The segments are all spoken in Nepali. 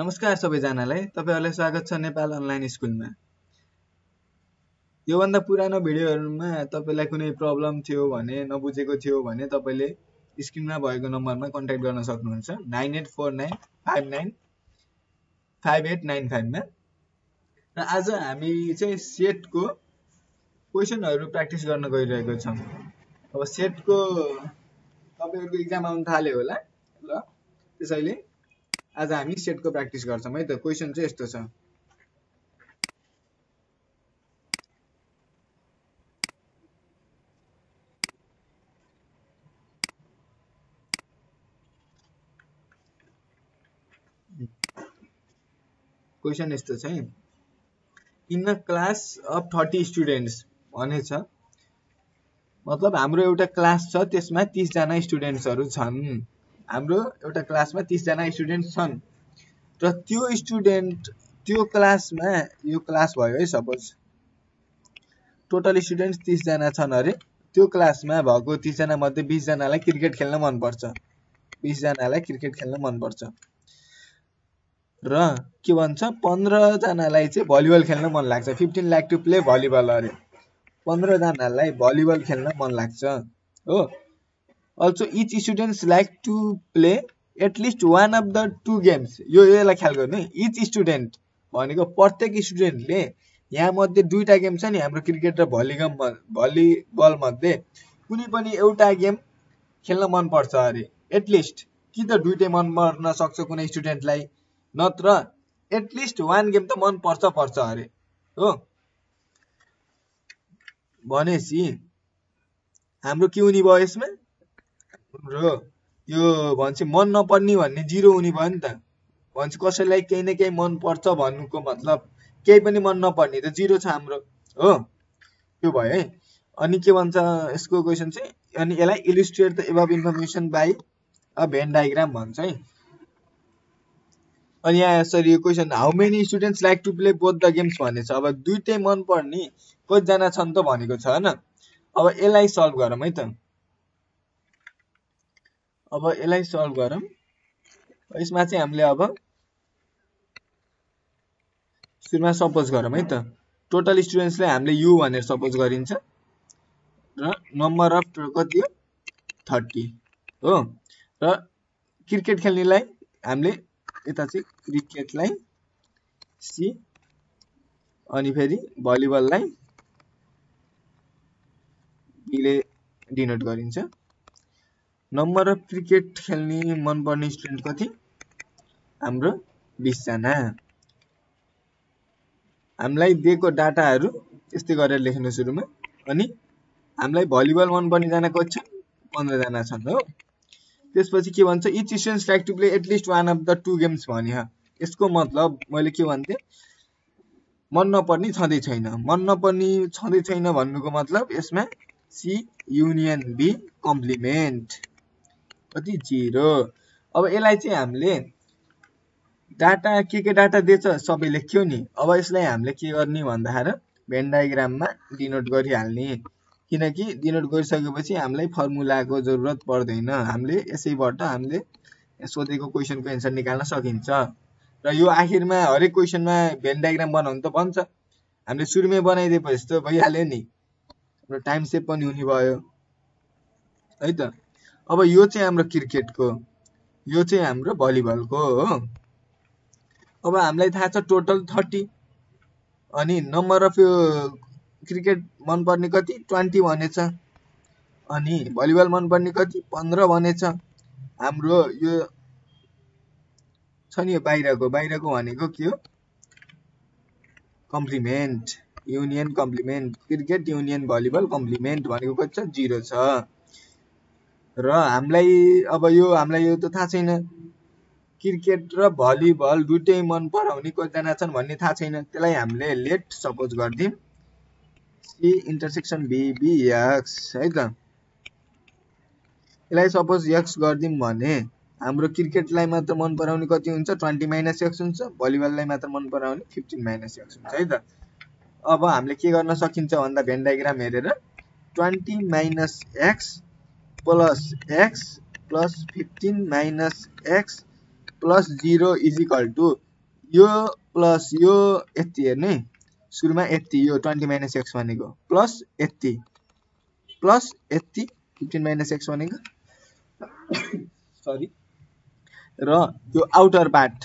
नमस्कार सबैजनालाई। तपाईँहरूलाई स्वागत छ नेपाल अनलाइन स्कुलमा। योभन्दा पुरानो भिडियोहरूमा तपाईँलाई कुनै प्रब्लम थियो भने नबुझेको थियो भने तपाईँले स्क्रिनमा भएको नम्बरमा कन्ट्याक्ट गर्न सक्नुहुन्छ। Nine eight four nine five nine five eight nine फाइभमा। र आज हामी चाहिँ सेटको क्वेसनहरू प्र्याक्टिस गर्न गइरहेको छौँ। अब सेटको तपाईँहरूको इक्जाम आउनु थाल्यो होला। ल त्यसैले आज हामी सेटको प्र्याक्टिस गर्छौँ है त। क्वेसन चाहिँ यस्तो छ। क्वेसन यस्तो छ है। In a class of thirty students भनेछ। मतलब हाम्रो एउटा क्लास छ त्यसमा तिसजना स्टुडेन्ट्सहरू छन्। हाम्रो एउटा क्लासमा तिसजना स्टुडेन्ट छन्। र त्यो स्टुडेन्ट त्यो क्लासमा यो क्लास भयो है सपोज। टोटल स्टुडेन्ट तिसजना छन् अरे। त्यो क्लासमा भएको तिसजना मध्ये बिसजनालाई क्रिकेट खेल्न मनपर्छ। बिसजनालाई क्रिकेट खेल्न मनपर्छ। र के भन्छ पन्ध्रजनालाई चाहिँ भलिबल खेल्न मन लाग्छ। Fifteen like to play volleyball अरे। पन्ध्रजनालाई भलिबल खेल्न मन लाग्छ। हो। Also each students like to play at least one of the two games यो यसलाई ख्याल गर्नु इच स्टुडेन्ट भनेको प्रत्येक स्टुडेन्टले यहाँ मध्ये दुईवटा गेम छ नि हाम्रो क्रिकेट र भलिगम मध्ये कुनै पनि एउटा गेम खेल्न मनपर्छ अरे। एटलिस्ट कि त दुइटै मन पर्न सक्छ कुनै स्टुडेन्टलाई नत्र एटलिस्ट वान गेम त मन पर्छ पर्छ अरे। हो? भनेपछि हाम्रो के हुने भयो यसमा? र यो भन्छ मन नपर्ने भन्ने जिरो हुने भयो नि त। भन्छ कसैलाई केही न केही मन पर्छ भन्नुको मतलब केही पनि मन नपर्ने त जिरो छ हाम्रो हो? त्यो भयो है। अनि के भन्छ यसको क्वेसन चाहिँ अनि यसलाई illustrate the above information by a Venn diagram भन्छ है। अनि यहाँ यसरी यो question how many students like to play both the games भन्ने छ। अब दुइटै मन पर्ने कतिजना छन् त भनेको छ होइन? अब यसलाई सल्भ गरौँ है त। अब यसलाई सल्भ गरौँ। यसमा चाहिँ हामीले अब सुरुमा सपोज गरौँ है त। टोटल स्टुडेन्ट्सलाई हामीले यु भनेर सपोज गरिन्छ र नम्बर अफ कति हो थर्टी हो। र क्रिकेट खेल्नेलाई हामीले यता चाहिँ क्रिकेटलाई सी अनि फेरि भलिबललाई बीले डिनोट गरिन्छ। नम्बर अफ क्रिकेट खेल्ने मनपर्ने स्टुडेन्ट कति? हाम्रो बिसजना। हामीलाई दिएको डाटाहरू यस्तै गरेर लेख्नु सुरुमा। अनि हामीलाई भलिबल मनपर्नेजना कति छ पन्ध्रजना छन् हो। त्यसपछि के भन्छ each students like play at least one of the two games भने यसको मतलब मैले के भन्थेँ मन नपर्ने छँदै छैन। मन नपर्ने छँदै छैन भन्नुको मतलब यसमा सी युनियन बी कम्प्लिमेन्ट कति जिरो अब यसलाई चाहिँ हामीले डाटा के के डाटा दिएछ सबै लेख्यो नि। अब यसलाई हामीले के गर्ने भन्दाखेरि भेन डायग्राममा डिनोट गरिहाल्ने। किनकि डिनोट गरिसकेपछि हामीलाई फर्मुलाको जरुरत पर्दैन। हामीले यसैबाट हामीले सोधेको क्वेसनको एन्सर निकाल्न सकिन्छ। र यो आखिरमा हरेक क्वेसनमा भेन डायग्राम बनाउनु त भन्छ हामीले सुरुमै बनाइदिएपछि त भइहाल्यो नि। र टाइम सेभ पनि हुने भयो। है त? अब यो चाहिँ हाम्रो क्रिकेटको यो चाहिँ हाम्रो भलिबलको हो। अब हामीलाई थाहा छ टोटल थर्टी अनि नम्बर अफ यो क्रिकेट मनपर्ने कति? ट्वेन्टी भनेछ अनि भलिबल मनपर्ने कति? पन्ध्र भनेछ हाम्रो यो छ नि यो बाहिरको बाहिरको भनेको के हो? Complement union complement cricket union volleyball complement भनेको कति छ? जिरो छ। र हामीलाई अब यो हामीलाई यो त थाहा छैन। क्रिकेट र भलिबल दुइटै मन पराउने कतिजना छन् भन्ने थाहा छैन। त्यसलाई हामीले लेट सपोज गरिदिउँ सी इन्टरसेक्सन बिबिएक्स है त? यसलाई सपोज एक्स गरिदिउँ भने हाम्रो क्रिकेटलाई मात्र मन पराउने कति हुन्छ? ट्वेन्टी माइनस एक्स हुन्छ भलिबललाई मात्र मन पराउने फिफ्टिन माइनस एक्स हुन्छ है त? अब हामीले के गर्न सकिन्छ भन्दा भेन डाइग्राम हेरेर twenty minus x plus x plus fifteen minus x plus zero is equal to यो प्लस यो यति हेर्ने। सुरुमा यति यो ट्वेन्टी माइनस एक्स भनेको। प्लस यति। प्लस यति फिफ्टिन माइनस एक्स भनेको। सरी र यो आउटर पार्ट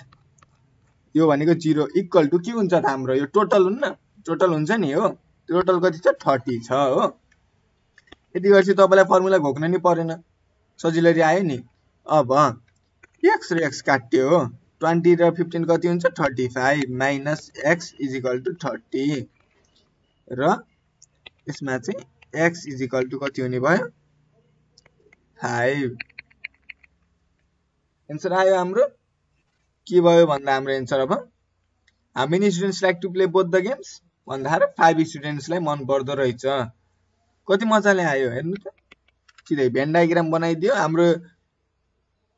यो भनेको जिरो इक्वल टु के हुन्छ त हाम्रो? यो टोटल हुन्न? टोटल हुन्छ नि हो। टोटल कति छ? थर्टी छ हो। यति गरेपछि तपाईँलाई फर्मुला घोक्न नि परेन। सजिलो आयो नि। अब एक्स र एक्स काट्यो हो। ट्वेन्टी र फिफ्टिन कति हुन्छ? Thirty five minus x is equal to thirty. र यसमा चाहिँ एक्स इजिकल टु कति हुने भयो? फाइभ। एन्सर आयो हाम्रो। के भयो भन्दा हाम्रो एन्सर अब? How many students like to play both the games भन्दाखेरि फाइभ स्टुडेन्ट्सलाई मन पर्दो रहेछ। कति मजाले आयो हेर्नु त। सिधै भेन डायग्राम बनाइदियो? हाम्रो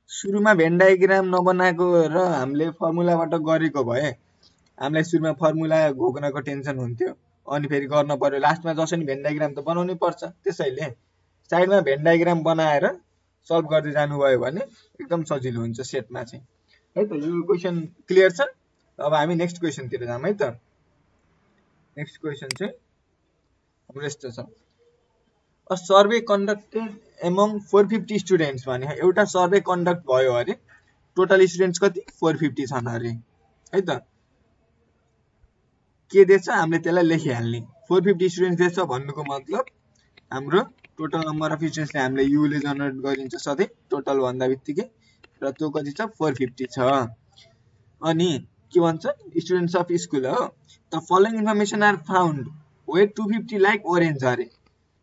सुरुमा भेन डायग्राम नबनाएको र हामीले फर्मुलाबाट गरेको भए हामीलाई सुरुमा फर्मुला घोक्नको टेन्सन हुन्थ्यो। अनि फेरि गर्न पर्यो। लास्टमा जसरी भेन डायग्राम त बनाउनै पर्छ। त्यसैले साइडमा भेन डायग्राम बनाएर सल्भ गर्दै जानुभयो भने एकदम सजिलो हुन्छ सेटमा चाहिँ। है त यो क्वेसन क्लियर छ? अब हामी नेक्स्ट क्वेसनतिर जाऊँ है त। नेक्स्ट क्वेसन चाहिँ हाम्रो यस्तो छ। A survey conducted among four fifty students भने एउटा सर्वे कन्डक्ट भयो अरे टोटल स्टुडेन्ट्स कति? फोर फिफ्टी छन् अरे है त? के दिएछ हामीले त्यसलाई लेखिहाल्ने। फोर फिफ्टी स्टुडेन्ट्स दिएछ भन्नुको मतलब हाम्रो टोटल नम्बर अफ स्टुडेन्ट्सले हामीले युले जेनेरेट गरिन्छ सधैँ टोटल भन्दा बित्तिकै। र त्यो कति छ? फोर फिफ्टी छ। अनि के भन्छ? स्टुडेन्ट्स अफ स्कुल हो। The following information are found wait two fifty like orange अरे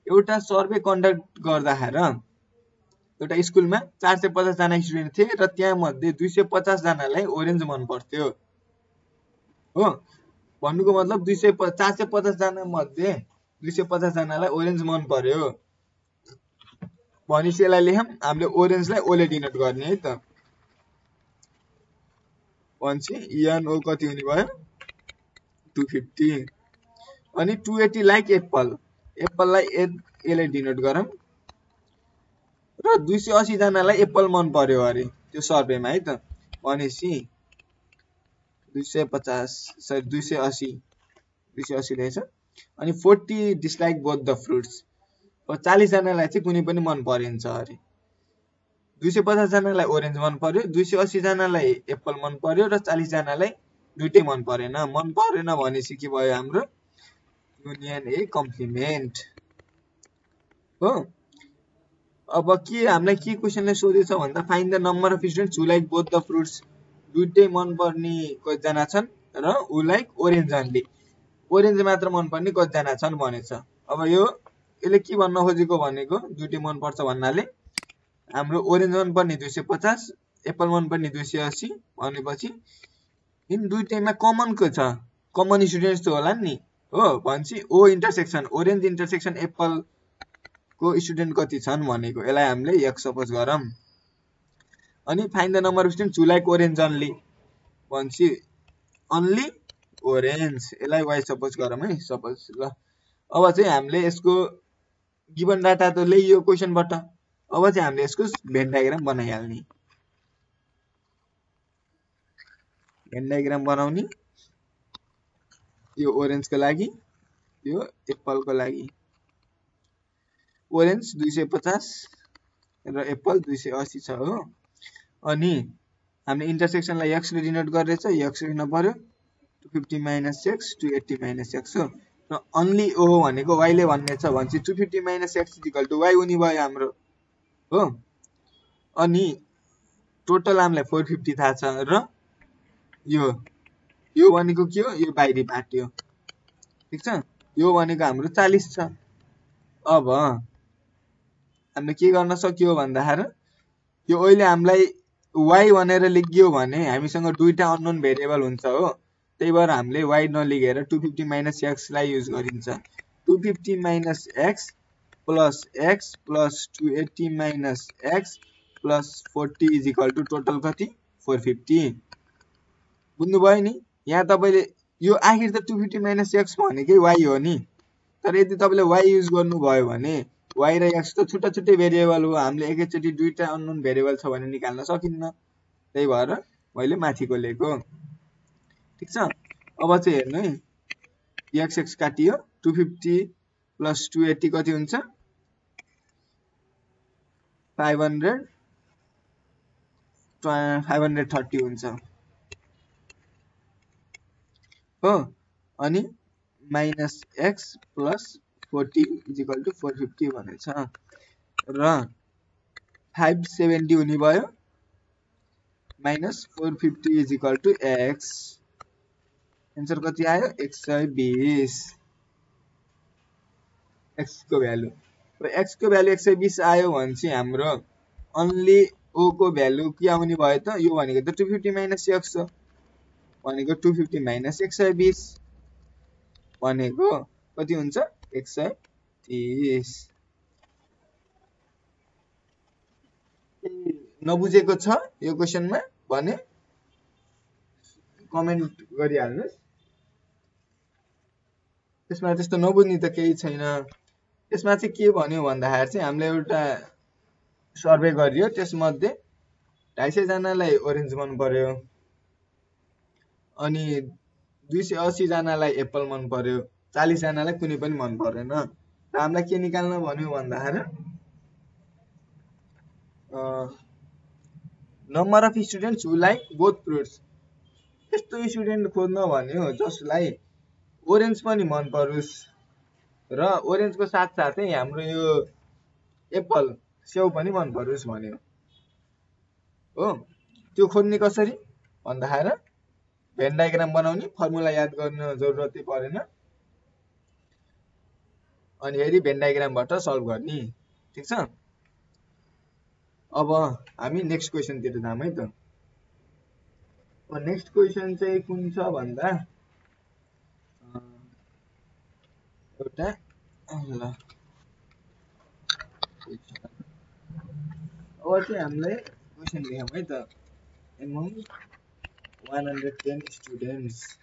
एउटा सर्वे कन्डक्ट गर्दाखेरि एउटा स्कुलमा चार सय पचासजना स्टुडेन्ट थिए र त्यहाँ मध्ये दुई सय पचासजनालाई ओरेन्ज मन पर्थ्यो हो? भन्नुको मतलब दुई सय चार सय पचासजना मध्ये दुई सय पचासजनालाई ओरेन्ज मन पर्यो भनेपछि यसलाई लेखौँ। हामीले ओरेन्जलाई ओले डिनोट गर्ने है त। भनेपछि इएनओ कति हुने भयो? टु फिफ्टी अनि टु एट्टी लाइक एप्पल एप्पललाई यसले डिनोट गरौँ। र दुई सय असीजनालाई एप्पल मन पर्यो अरे त्यो सर्वेमा है त? भनेपछि दुई सय पचास सरी दुई सय असी दुई सय असी रहेछ। अनि forty dislike both the fruits. अब चालिसजनालाई चाहिँ कुनै पनि मन परेन्छ अरे। दुई सय पचासजनालाई ओरेन्ज मन पर्यो दुई सय असीजनालाई एप्पल मन पर्यो र चालिसजनालाई दुइटै मन परेन। मन परेन भनेपछि के भयो हाम्रो? युनियन ए कम्प्लिमेन्ट हो अब के हामीलाई के क्वेसनले सोधेछ भन्दा find the number of students who like both the fruits दुइटै मनपर्ने कतिजना छन् र who like orange only orange मात्र मनपर्ने कतिजना छन् भनेछ अब यो यसले के भन्न खोजेको भनेको दुइटै मनपर्छ भन्नाले हाम्रो ओरेन्ज मनपर्ने दुई सय पचास एप्पल मनपर्ने दुई सय अस्सी भनेपछि यिन दुइटैमा कमनको छ कमन स्टुडेन्ट्स त होला नि हो भनेपछि ओ इन्टरसेक्सन ओरेन्ज इन्टरसेक्सन एप्पलको स्टुडेन्ट कति छन् भनेको यसलाई हामीले एक सपोज गरौँ। अनि find the number of student who like orange only भनेपछि अन्ली ओरेन्ज यसलाई वाइ सपोज गरौँ है सपोज ल। अब चाहिँ हामीले यसको गिभन डाटा त ल्याइयो क्वेसनबाट अब चाहिँ हामीले यसको भेन डायग्राम बनाइहाल्ने। भेन डायग्राम बनाउने। यो ओरेन्जको लागि यो एप्पलको लागि। ओरेन्ज दुई सय पचास र एप्पल दुई सय असी छ हो। अनि हामीले इन्टरसेक्सनलाई एक्सले डिनोट गरेछ एक्स लेख्न पर्यो। Two fifty minus x two eighty minus x हो। र अन्ली ओ भनेको वाइले भन्ने छ भनेपछि two fifty minus x is equal to y हुने भयो हाम्रो हो। अनि टोटल हामीलाई फोर फिफ्टी थाहा छ। र यो यो भनेको के हो? यो बाहिरी पार्ट हो। ठिक छ? यो भनेको हाम्रो चालिस छ। अब हामीले के गर्न सक्यो भन्दाखेरि यो अहिले हामीलाई वाइ भनेर लेखियो भने हामीसँग दुईवटा अननोन भेरिएबल हुन्छ हो। त्यही भएर हामीले वाइ नलेखेर टु फिफ्टी माइनस एक्सलाई युज गरिन्छ। Two fifty minus x plus x plus two eighty minus x plus forty is equal to total कति? फोर फिफ्टी बुझ्नुभयो नि? यहाँ तपाईँले यो आखिर त टु फिफ्टी माइनस एक्स भनेकै वाइ हो नि। तर यदि तपाईँले वाइ युज गर्नुभयो भने वाइ र एक्स त छुट्टा छुट्टै भेरिएबल हो। हामीले एकैचोटि दुईवटा अननोन भेरिएबल छ भने निकाल्न सकिन्न। त्यही भएर मैले माथिको लिएको। ठिक छ? अब चाहिँ हेर्नु है। एक्स एक्स काटियो। Two fifty plus two eighty कति हुन्छ? Five hundred five hundred thirty हुन्छ। हो? अनि minus X plus forty equal to four fifty भनेछ। र फाइभ सेभेन्टी हुने भयो। Minus four fifty equal to X. Answer कति आयो? एक सय बिस। एक्सको भ्यालु। र एक्सको भ्यालु एक सय बिस आयो भने चाहिँ हाम्रो अन्ली ओको भ्यालु के आउने भयो त? यो भनेको त टु फिफ्टी माइनस एक्स हो। भनेको टु फिफ्टी माइनस एक सय बिस भनेको कति हुन्छ? एक सय तिस। नबुझेको छ यो क्वेसनमा? भने कमेन्ट गरिहाल्नुहोस्। त्यसमा त्यस्तो नबुझ्ने त केही छैन। त्यसमा चाहिँ के भन्यो भन्दाखेरि चाहिँ हामीले एउटा सर्वे गरियो। त्यसमध्ये ढाई सयजनालाई ओरेन्ज मन पर्यो। अनि दुई सय असीजनालाई एप्पल मन पर्यो चालिसजनालाई कुनै पनि मन परेन। र हामीलाई के निकाल्न भन्यो भन्दाखेरि number of students who like both fruits यस्तो स्टुडेन्ट खोज्न भन्यो जसलाई ओरेन्ज पनि मन परोस्। र ओरेन्जको साथसाथै हाम्रो यो एप्पल स्याउ पनि मन परोस् भन्यो। हो त्यो खोज्ने कसरी? भन्दाखेरि भेन डायग्राम बनाउने फर्मुला याद गर्न जरुरतै परेन। अनि फेरि भेन डायग्रामबाट सल्भ गर्ने ठिक छ? अब हामी नेक्स्ट क्वेसनतिर जाम है त। नेक्स्ट क्वेसन चाहिँ कुन छ भन्दा एउटा अब चाहिँ हामीलाई क्वेसन लेखौँ है त। Amount 110 students.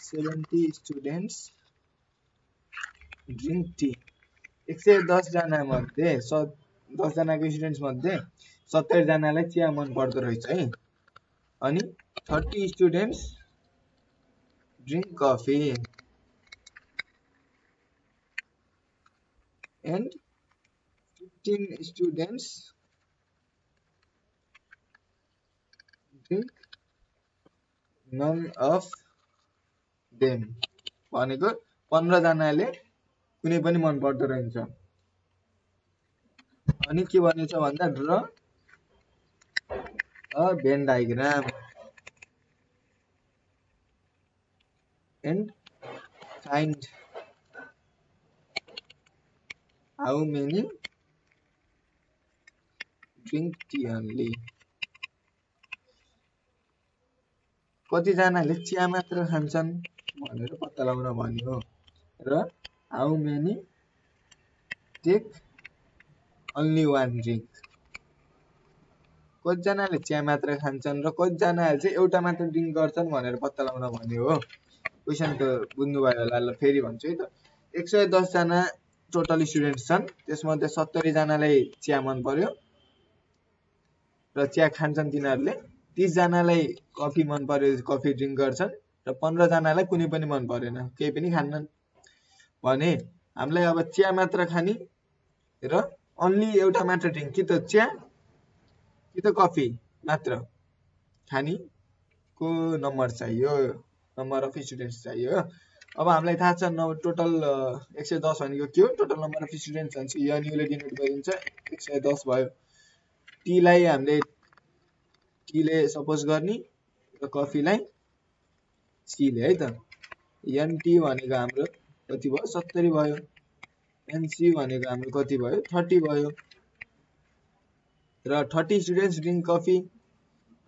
70 students drink tea. एक सय दसजना मध्ये स दसजनाको स्टुडेन्ट्स मध्ये सत्तरजनालाई चिया मन पर्दो रहेछ है अनि thirty students drink coffee and fifteen students drink none of them. भनेको पन्ध्रजनाले कुनै पनि मन पर्दो रहन्छ अनि के भनेछ भन्दा draw Venn diagram and find how many drink कतिजनाले चिया मात्र खान्छन् भनेर पत्ता लगाउन भन्यो। र how many take only one drink. कतिजनाले चिया मात्र खान्छन् र कतिजनाले चाहिँ एउटा मात्र ड्रिङ्क गर्छन् भनेर पत्ता लगाउन भन्यो हो। क्वेसन त बुझ्नुभयो होला ल फेरि भन्छु है त। एक सय दसजना टोटल स्टुडेन्ट्स छन् त्यसमध्ये सत्तरीजनालाई चिया मन पर्यो। र चिया खान्छन् तिनीहरूले। तिसजनालाई कफी मन पर्यो कफी ड्रिङ्क गर्छन् र पन्ध्रजनालाई कुनै पनि मन परेन केही पनि खान्नन्। भने हामीलाई अब चिया मात्र खाने र अन्ली एउटा मात्र ड्रिङ्क कि त चिया कि त कफी मात्र खानेको नम्बर चाहियो नम्बर अफ स्टुडेन्ट्स चाहियो। अब हामीलाई थाहा छ टोटल एक सय दस भनेको के हो? टोटल नम्बर अफ स्टुडेन्ट्स भन्छ यहाँनिर डिनोट गरिन्छ एक सय दस भयो। टीलाई हामीले टीले सपोज गर्ने र कफीलाई सीले है त? एनटी भनेको हाम्रो कति भयो? सत्तरी भयो। एनसी भनेको हाम्रो कति भयो? थर्टी भयो। र थर्टी स्टुडेन्ट्स ड्रिङ्क कफी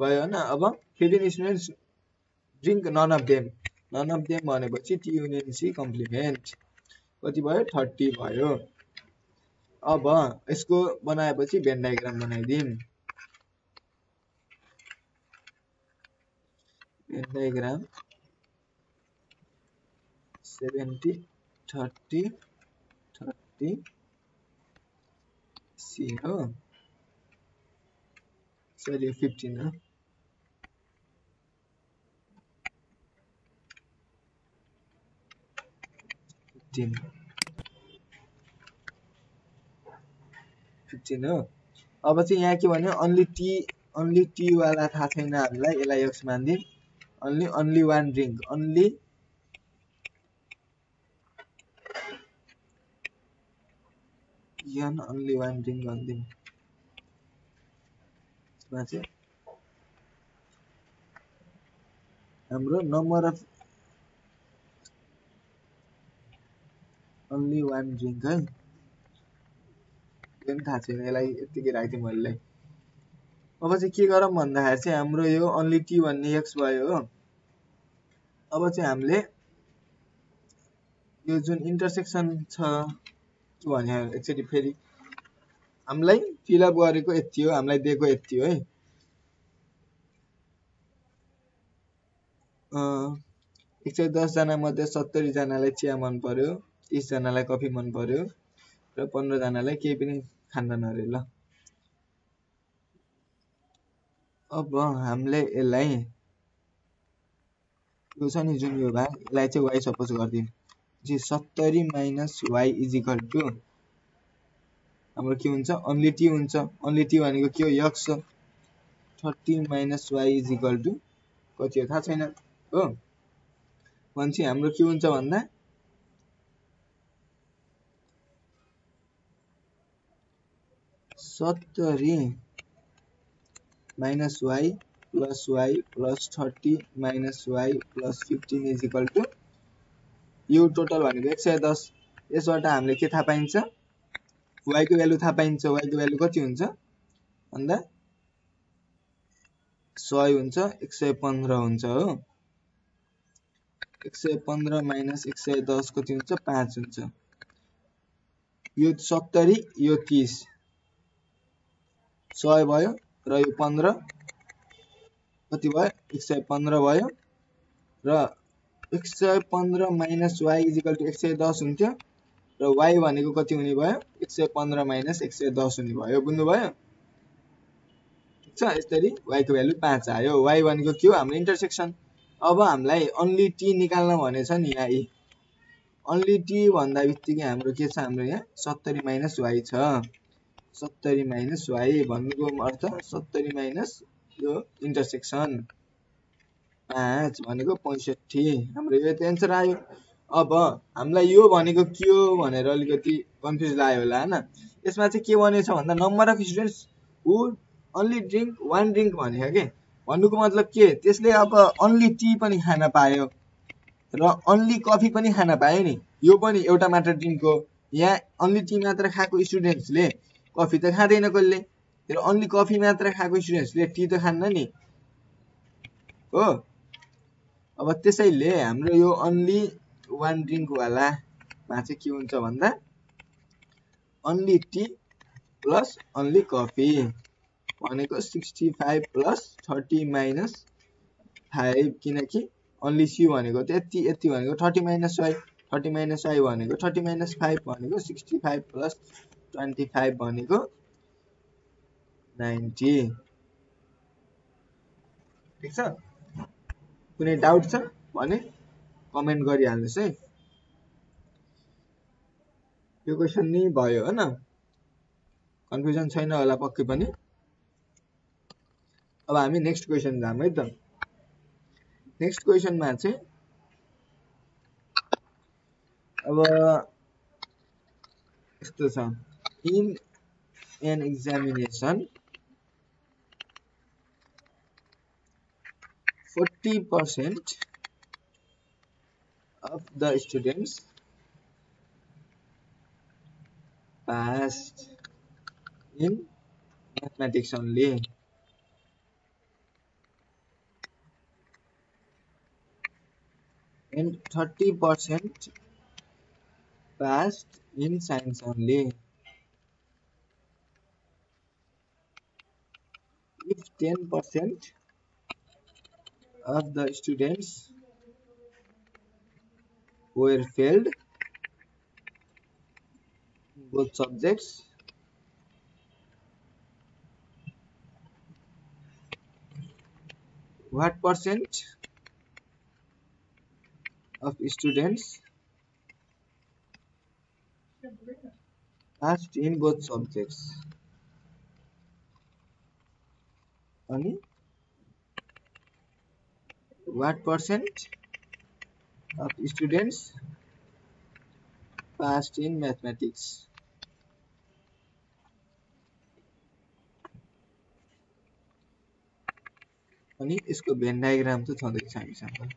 भयो होइन? अब fifteen students drink none of them none of them भनेपछि टी युनियन सी कम्प्लिमेन्ट कति भयो? थर्टी भयो। अब यसको बनाएपछि भेन डायग्राम बनाइदिउँ। diagram 70 30 30 c हो सर यो 15 हो फिफ्टीन फिफ्टिन हो अब चाहिँ यहाँ के भन्यो? अन्ली टी अन्ली टीवाला थाहा छैन हामीलाई यसलाई एक्स मानिदिउँ only only one drink only यहाँ अन्ली वान ड्रिङ्क भनिदिउँ यसमा चाहिँ हाम्रो number of only one drink है यो पनि थाहा छैन यसलाई यत्तिकै राखिदिउँ मैले अब चाहिँ के गरौँ भन्दाखेरि चाहिँ हाम्रो यो अन्ली टी भन्ने एक्स भयो हो। अब चाहिँ हामीले यो जुन इन्टरसेक्सन छ भने एकचोटि फेरि हामीलाई फिलअप गरेको यति हो हामीलाई दिएको यति हो है। एक सय दसजना मध्ये सत्तरीजनालाई चिया मन पर्यो तिसजनालाई कफी मन पर्यो र पन्ध्रजनालाई केही पनि खान्न अरे ल। अब हामीले यसलाई यो छ नि जुन यो भाग यसलाई चाहिँ वाइ सपोज गरिदिउँ। जे सत्तरी माइनस वाइ इजिकल टु हाम्रो के हुन्छ? अन्ली टी हुन्छ। अन्ली टी भनेको के हो? X thirty minus y is equal to कति हो? थाहा छैन। हो। भनेपछि हाम्रो के हुन्छ भन्दा? सत्तरी minus y plus y plus thirty minus y plus fifteen is equal to यो टोटल भनेको एक सय दस। यसबाट हामीले के थाहा पाइन्छ? वाइको भ्यालु थाहा पाइन्छ। वाइको भ्यालु कति हुन्छ? भन्दा सय हुन्छ एक सय पन्ध्र हुन्छ हो। एक सय पन्ध्र माइनस एक सय दस कति हुन्छ? पाँच हुन्छ। यो सत्तरी यो तिस। सय भयो र यो पन्ध्र। कति भयो? एक सय पन्ध्र भयो। र एक सय पन्ध्र माइनस वाइ इजिकल टु एक सय दस हुन्थ्यो। र वाइ भनेको कति हुने भयो? एक सय पन्ध्र माइनस एक सय दस हुने भयो। बुझ्नुभयो ठिक छ? यसरी वाइको भ्यालु पाँच आयो। वाइ भनेको के हो? हाम्रो इन्टरसेक्सन अब हामीलाई अन्ली टी निकाल्न भनेछ नि यहाँ अन्ली टी भन्दा बित्तिकै हाम्रो के छ? हाम्रो यहाँ सत्तरी माइनस वाइ छ। सत्तरी माइनस वाइ भन्नुको अर्थ सत्तरी माइनस यो इन्टरसेक्सन पाँच भनेको पैँसठी हाम्रो यो एन्सर आयो। अब हामीलाई यो भनेको के हो भनेर अलिकति कन्फ्युज लाग्यो होला होइन? यसमा चाहिँ के भनेछ भन्दा number of students who only drink one drink भनेको के भन्नुको मतलब के? त्यसले अब अन्ली टी पनि खान पायो र अन्ली कफी पनि खान पायो नि। यो पनि एउटा मात्र ड्रिङ्क हो। यहाँ अन्ली टी मात्र खाएको स्टुडेन्ट्सले कफी त खाँदैन कसले? र अन्ली कफी मात्र खाएको स्टुडेन्ट्सले टी त खान्न नि। हो? अब त्यसैले हाम्रो यो अन्ली वान ड्रिङ्कवालामा चाहिँ के हुन्छ भन्दा? Only T plus only coffee भनेको sixty five plus thirty minus five किनकि अन्ली सी भनेको त यति यति भनेको thirty minus y thirty minus y भनेको थर्टी माइनस फाइभ भनेको sixty five plus twenty five भनेको नाइन्टी। ठिक छ? कुनै डाउट छ भने कमेन्ट गरिहाल्नुहोस् है। यो क्वेसन नि भयो होइन? कन्फ्युजन छैन होला पक्कै पनि। अब हामी नेक्स्ट क्वेसन जाऊँ है त। नेक्स्ट क्वेसनमा चाहिँ अब यस्तो छ। in an examination 40% of the students passed in mathematics only. And 30% passed in science only. If 10% of the students were failed. Both subjects. What percent of students passed in both subjects अनि? What percent of students passed in mathematics? अनि यसको भेन डायग्राम चाहिँ छँदैछ हामीसँग।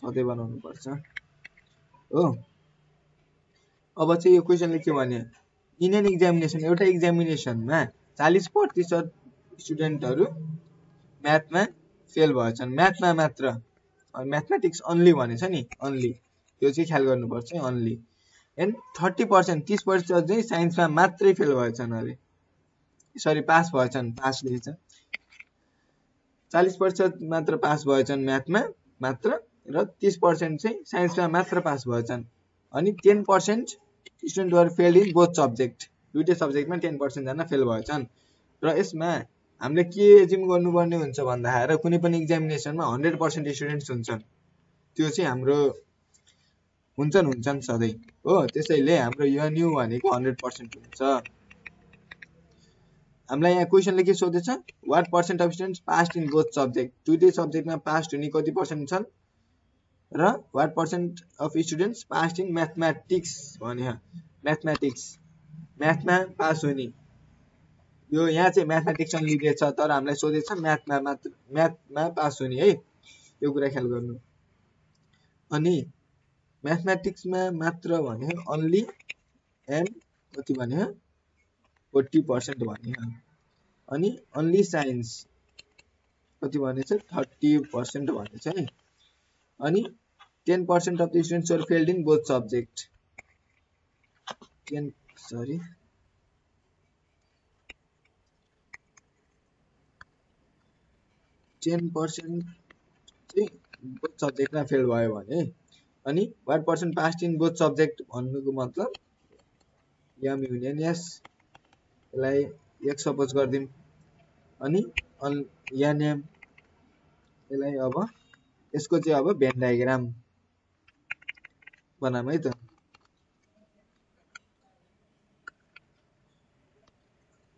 सधैँ बनाउनु पर्छ हो। अब चाहिँ यो क्वेसनले के भन्यो? इन्डियन इक्जामिनेसन एउटा इक्जामिनेसनमा चालिस प्रतिशत स्टुडेन्टहरू म्याथमा फेल भएछन्। म्याथमा मात्र म्याथमेटिक्स अन्ली भनेछ नि अन्ली त्यो चाहिँ ख्याल गर्नुपर्छ अन्ली एन्ड थर्टी पर्सेन्ट तिस प्रतिशत चाहिँ साइन्समा मात्रै फेल भएछन् अरे सरी पास भएछन् पास लेखेछ चालिस प्रतिशत मात्र पास भएछन् म्याथमा मात्र र तिस पर्सेन्ट चाहिँ साइन्समा मात्र पास भएछन्। अनि टेन पर्सेन्ट स्टुडेन्टहरू फेल इन बोथ सब्जेक्ट दुइटै सब्जेक्टमा टेन पर्सेन्टजना फेल भएछन्। र यसमा हामीले के एजिम गर्नुपर्ने हुन्छ भन्दाखेरि कुनै पनि इक्जामिनेसनमा हन्ड्रेड पर्सेन्ट स्टुडेन्ट्स हुन्छन्। त्यो चाहिँ हाम्रो हुन्छन् हुन्छन् सधैँ। हो त्यसैले हाम्रो युएनयु भनेको हन्ड्रेड पर्सेन्ट हुन्छ। हामीलाई यहाँ क्वेसनले के सोधेछ what percent of students passed in both subject दुइटै सब्जेक्टमा पास्ट हुने कति पर्सेन्ट छन्? र what percent of students passed in mathematics भने म्याथमेटिक्स म्याथमा पास हुने। यो यहाँ चाहिँ म्याथमेटिक्स लिइदिएछ तर हामीलाई सोधेछ म्याथमा मात्र म्याथमा पास हुने है? यो कुरा ख्याल गर्नु। अनि म्याथमेटिक्समा मात्र भने अन्ली एन्ड कति भने फोर्टी पर्सेन्ट भने। अनि अन्ली साइन्स कति भनेछ थर्टी पर्सेन्ट भनेछ है? अनि ten percent of the students failed in both subject ten sorry ten percent चाहिँ बोथ सब्जेक्टमा फेल भयो भने अनि what percent passed in both subject भन्नुको मतलब यम युनियन यस यसलाई एक सपोज गरिदिउँ। अनि अन यानएम यसलाई अब यसको चाहिँ अब भेन डायग्राम बनाऊँ है त।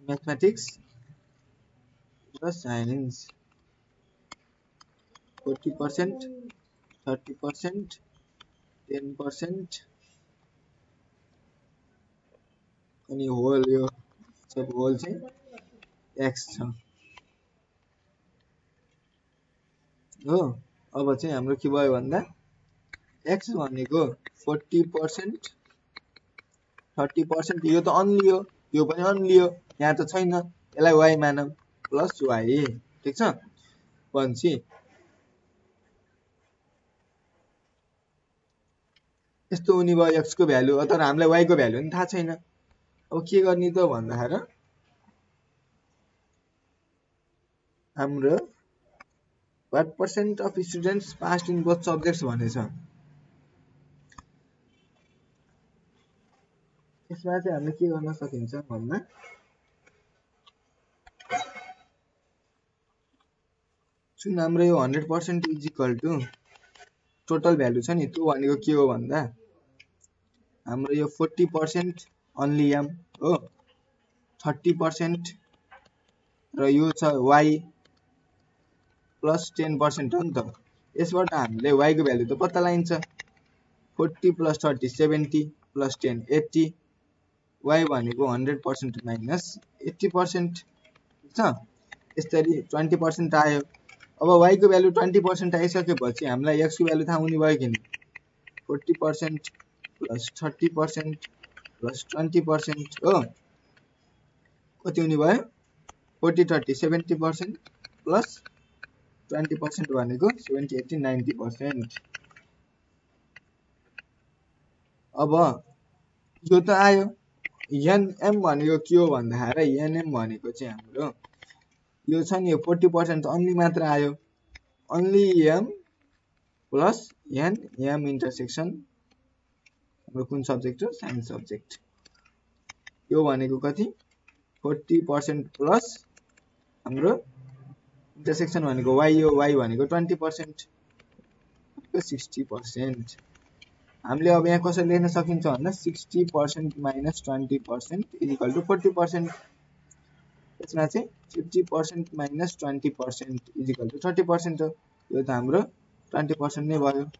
म्याथमेटिक्स र science forty percent thirty percent ten percent अनि होल यो सब होल चाहिँ एक्स छ हो अब चाहिँ हाम्रो के भयो भन्दा एक्स भनेको फोर्टी पर्सेन्ट थर्टी पर्सेन्ट यो त अन्ली हो यो पनि अन्ली हो यहाँ त छैन यसलाई वाइ मानौँ प्लस वाइ ठिक छ? भनेपछि यस्तो हुने भयो एक्सको भ्यालु तर हामीलाई वाइको भ्यालु पनि थाहा छैन। अब के गर्ने त भन्दाखेरि हाम्रो what percent of students passed in both subjects भनेछ। यसमा चाहिँ हामीले के गर्न सकिन्छ भन्दा जुन हाम्रो यो hundred percent is equal to total value छ नि त्यो भनेको के हो भन्दा हाम्रो यो फोर्टी पर्सेन्ट अन्ली एम हो। थर्टी पर्सेन्ट र यो छ वाइ प्लस टेन पर्सेन्ट हो नि त। यसबाट हामीले वाइको भ्यालु त पत्ता लगाइन्छ forty plus thirty seventy plus ten eighty. Y भनेको hundred percent minus eighty percent छ। यसरी ट्वेन्टी पर्सेन्ट आयो। अब वाइको भ्यालु ट्वेन्टी पर्सेन्ट आइसकेपछि हामीलाई एक्सको भ्यालु थाहा हुने भयो कि forty percent plus thirty percent plus twenty percent हो। कति हुने भयो? Forty thirty seventy percent plus twenty percent भनेको सेभेन्टी एट्टी नाइन्टी पर्सेन्ट। अब यो त आयो। एनएम भनेको के हो भन्दाखेरि एनएम भनेको चाहिँ हाम्रो यो छ नि यो फोर्टी पर्सेन्ट अन्ली मात्र आयो। Only M plus N M intersection हाम्रो कुन सब्जेक्ट हो? साइन्स सब्जेक्ट यो भनेको कति? फोर्टी पर्सेन्ट प्लस हाम्रो इन्टरसेक्सन भनेको वाइ हो वाइ भनेको ट्वेन्टी पर्सेन्ट। Sixty percent. हामीले अब यहाँ कसरी लेख्न सकिन्छ भन्दा sixty percent minus twenty percent is equal to forty percent. यसमा चाहिँ fifty percent minus twenty percent is equal to thirty percent हो। यो त हाम्रो ट्वेन्टी पर्सेन्ट नै भयो।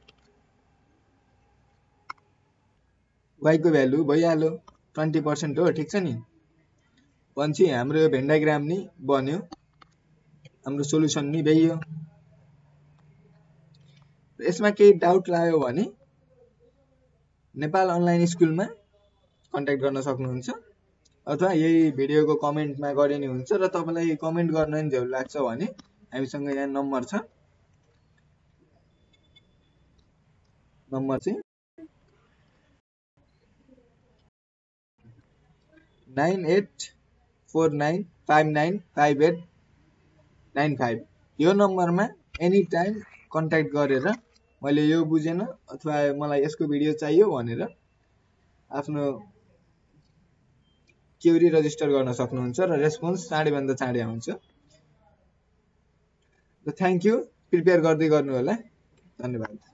वाइको भ्यालु भइहाल्यो ट्वेन्टी पर्सेन्ट हो ठिक छ नि? पछि हाम्रो यो भेन्डाग्राम नि बन्यो हाम्रो सोल्युसन नि भ्याइयो। यसमा केही डाउट लाग्यो भने नेपाल अनलाइन स्कुलमा कन्ट्याक्ट गर्न सक्नुहुन्छ अथवा यही भिडियोको कमेन्टमा गरे नि हुन्छ र तपाईँलाई कमेन्ट गर्न नि झ्याउ लाग्छ भने हामीसँग यहाँ नम्बर छ। नम्बर चाहिँ nine eight four nine five nine five eight nine five यो नम्बरमा एनी टाइम कन्ट्याक्ट गरेर मैले यो बुझेन अथवा मलाई यसको भिडियो चाहियो भनेर आफ्नो क्युरी रजिस्टर गर्न सक्नुहुन्छ र रेस्पोन्स चाँडैभन्दा चाँडै आउँछ। र थ्याङ्क यू प्रिपेयर गर्दै गर्नु होला धन्यवाद।